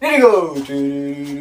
Here you go.